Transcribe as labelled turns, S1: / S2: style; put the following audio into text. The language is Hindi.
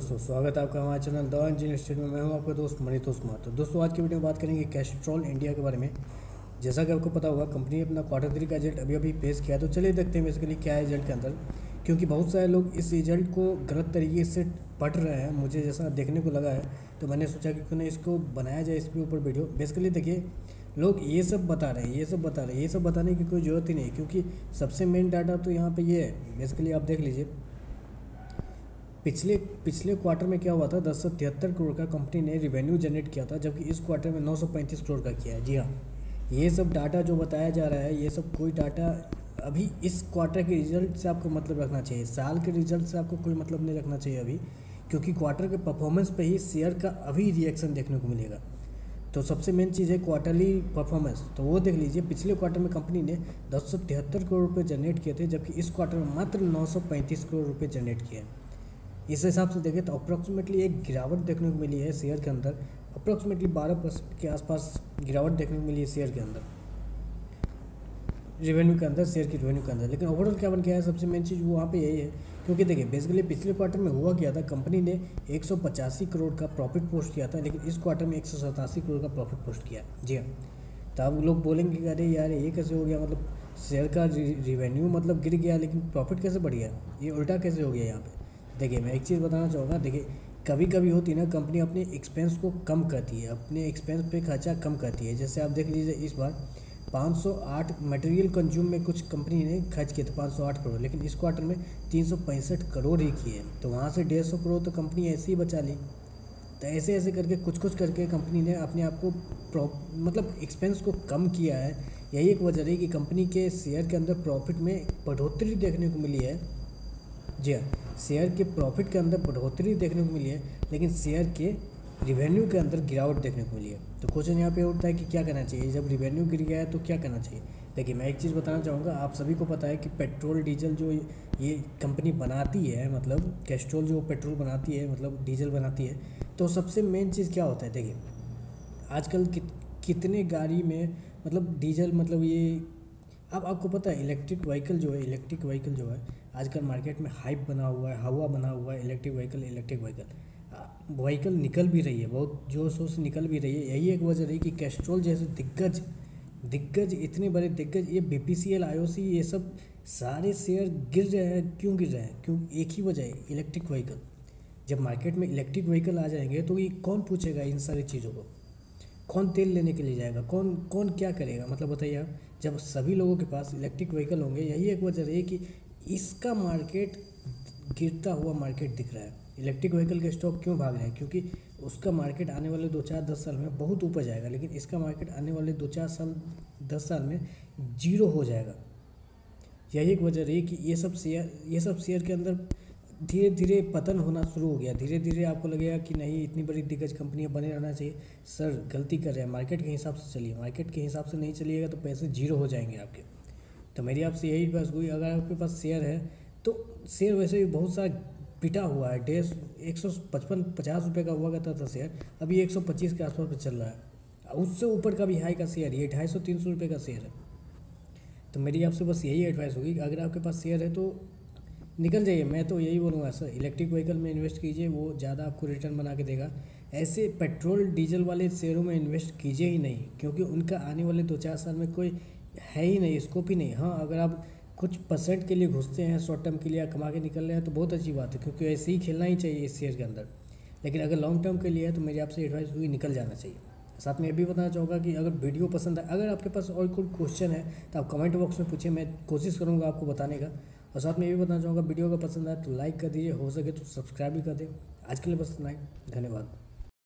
S1: दोस्तों, स्वागत है आपका हमारे चैनल दवा इंजीनियर स्टूडियो में। मैं हूँ आपका दोस्त मनीतोष तो दोस्तों, आज की वीडियो में बात करेंगे कैस्ट्रॉल इंडिया के बारे में। जैसा कि आपको पता होगा, कंपनी ने अपना क्वार्टर थ्री का रिज़ल्ट अभी अभी पेश किया तो चलिए देखते हैं बेसिकली क्या है रिज़ल्ट के अंदर। क्योंकि बहुत सारे लोग इस रिज़ल्ट को गलत तरीके से पढ़ रहे हैं, मुझे जैसा देखने को लगा है। तो मैंने सोचा कि क्यों ना इसको बनाया जाए, इसके ऊपर वीडियो बेसिकली देखिए, लोग ये सब बता रहे हैं, ये सब बता रहे हैं। ये सब बताने की कोई ज़रूरत ही नहीं क्योंकि सबसे मेन डाटा तो यहाँ पर ये है। बेसिकली आप देख लीजिए पिछले पिछले क्वार्टर में क्या हुआ था? दस सौ तिहत्तर करोड़ का कंपनी ने रिवेन्यू जनरेट किया था, जबकि इस क्वार्टर में नौ सौ पैंतीस करोड़ का किया है। जी हाँ। ये सब डाटा जो बताया जा रहा है, ये सब कोई डाटा अभी इस क्वार्टर के रिज़ल्ट से आपको मतलब रखना चाहिए। साल के रिज़ल्ट से आपको कोई मतलब नहीं रखना चाहिए अभी, क्योंकि क्वार्टर के परफॉर्मेंस पे ही शेयर का अभी रिएक्शन देखने को मिलेगा। तो सबसे मेन चीज़ है क्वार्टरली परफॉर्मेंस तो वो देख लीजिए, पिछले क्वार्टर में कंपनी ने दस करोड़ रुपये जनरेट किए थे, जबकि इस क्वार्टर में मात्र नौ सौ पैंतीस करोड़ रुपये जनरेट किए हैं। इस हिसाब से देखें तो अप्रॉक्सीमेटली एक गिरावट देखने को मिली है शेयर के अंदर। अप्रॉक्सीमेटली बारह परसेंट के आसपास गिरावट देखने को मिली है शेयर के अंदर। रेवेन्यू के अंदर, शेयर की रेवेन्यू के अंदर। लेकिन ओवरऑल क्या बन गया है? सबसे मेन चीज़ वहाँ पे यही है, क्योंकि देखिए बेसिकली पिछले क्वार्टर में हुआ क्या था? कंपनी ने एक सौ पचासी करोड़ का प्रॉफिट पोस्ट किया था, लेकिन इस क्वार्टर में एक सौ सतासी करोड़ का प्रॉफिट पोस्ट किया। जी हाँ। तो अब लोग बोलेंगे कि अरे यार, ये कैसे हो गया? मतलब शेयर का रिवेन्यू मतलब गिर गया, लेकिन प्रॉफिट कैसे बढ़ गया ये उल्टा कैसे हो गया यहाँ पे? देखिए, मैं एक चीज़ बताना चाहूँगा, देखिए कभी कभी होती है ना, कंपनी अपने एक्सपेंस को कम करती है, अपने एक्सपेंस पे खर्चा कम करती है। जैसे आप देख लीजिए इस बार 508 मटेरियल कंज्यूम में कुछ कंपनी ने खर्च किए थे 508 करोड़, लेकिन इस क्वार्टर में तीन सौ पैंसठ करोड़ ही किए तो वहाँ से डेढ़ करोड़ तो कंपनी ऐसे ही बचा ली। तो ऐसे ऐसे करके कुछ कुछ करके कंपनी ने अपने आप को मतलब एक्सपेंस को कम किया है। यही एक वजह रही कि कंपनी के शेयर के अंदर प्रॉफिट में बढ़ोतरी देखने को मिली है। जी हाँ। शेयर के प्रॉफिट के अंदर बढ़ोतरी देखने को मिली है लेकिन शेयर के रिवेन्यू के अंदर गिरावट देखने को मिली है। तो क्वेश्चन यहाँ पे उठता है कि क्या करना चाहिए? जब रिवेन्यू गिर गया है तो क्या करना चाहिए? देखिए मैं एक चीज़ बताना चाहूँगा आप सभी को पता है कि पेट्रोल डीजल जो ये कंपनी बनाती है मतलब कैस्ट्रोल जो पेट्रोल बनाती है मतलब डीजल बनाती है तो सबसे मेन चीज़ क्या होता है? देखिए आजकल कि, कितने गाड़ी में मतलब डीजल मतलब ये अब आपको पता है इलेक्ट्रिक व्हीकल जो है इलेक्ट्रिक व्हीकल जो है, आजकल मार्केट में हाइप बना हुआ है, हवा बना हुआ है electric vehicle electric vehicle vehicle निकल भी रही है, बहुत ज़ोर शोर से निकल भी रही है। यही एक वजह रही कि कैस्ट्रोल जैसे दिग्गज दिग्गज, इतने बड़े दिग्गज, ये B P C L I O C ये सब सारे शेयर गिर रहे हैं। क्यों गिर रहे हैं? क्यों? एक ही वजह है इलेक्ट्रिक व्हीकल जब मार्केट में इलेक्ट्रिक व्हीकल आ जाएँगे तो ये कौन पूछेगा इन सारी चीज़ों को? कौन तेल लेने के लिए जाएगा? कौन कौन क्या करेगा? मतलब बताइए आप। जब सभी लोगों के पास इलेक्ट्रिक व्हीकल होंगे, यही एक वजह रही कि इसका मार्केट गिरता हुआ मार्केट दिख रहा है। इलेक्ट्रिक व्हीकल के स्टॉक क्यों भाग रहे हैं? क्योंकि उसका मार्केट आने वाले दो चार दस साल में बहुत ऊपर जाएगा, लेकिन इसका मार्केट आने वाले दो चार साल, दस साल में ज़ीरो हो जाएगा। यही एक वजह रही कि ये सब शेयर ये सब शेयर के अंदर धीरे धीरे पतन होना शुरू हो गया। धीरे धीरे आपको लगेगा कि नहीं, इतनी बड़ी दिग्गज कंपनियाँ बने रहना चाहिए। सर, गलती कर रहे हैं। मार्केट के हिसाब से चलिए। मार्केट के हिसाब से नहीं चलिएगा तो पैसे ज़ीरो हो जाएँगे आपके। तो मेरी आपसे यही बात हुई। अगर आपके पास शेयर है तो शेयर वैसे भी बहुत सारा पिटा हुआ है। डेढ़ एक सौ पचपन, पचास रुपये का हुआ करता था शेयर। अभी एक सौ पच्चीस के आसपास पर चल रहा है। उससे ऊपर का भी हाई का शेयर, ये ढाई सौ, तीन सौ रुपये का शेयर है। तो मेरी आपसे बस यही एडवाइस होगी अगर आपके पास शेयर है तो निकल जाइए। मैं तो यही बोलूँगा, सर इलेक्ट्रिक व्हीकल में इन्वेस्ट कीजिए, वो ज़्यादा आपको रिटर्न बना के देगा। ऐसे पेट्रोल डीजल वाले शेयरों में इन्वेस्ट कीजिए ही नहीं, क्योंकि उनका आने वाले दो चार साल में कोई है ही नहीं स्कोप ही नहीं। हाँ अगर आप कुछ परसेंट के लिए घुसते हैं शॉर्ट टर्म के लिए कमा के निकल रहे हैं तो बहुत अच्छी बात है, क्योंकि ऐसे ही खेलना ही चाहिए इस शेयर के अंदर। लेकिन अगर लॉन्ग टर्म के लिए है तो मेरी आपसे एडवाइस हुई निकल जाना चाहिए। साथ में ये भी बताना चाहूँगा कि अगर वीडियो पसंद है अगर आपके पास और कोई क्वेश्चन है तो आप कमेंट बॉक्स में पूछिए, मैं कोशिश करूँगा आपको बताने का। और साथ में ये भी बताना चाहूँगा, वीडियो का पसंद आए तो लाइक कर दीजिए, हो सके तो सब्सक्राइब भी कर दें आज के लिए बस इतना ही। धन्यवाद।